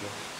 Yeah.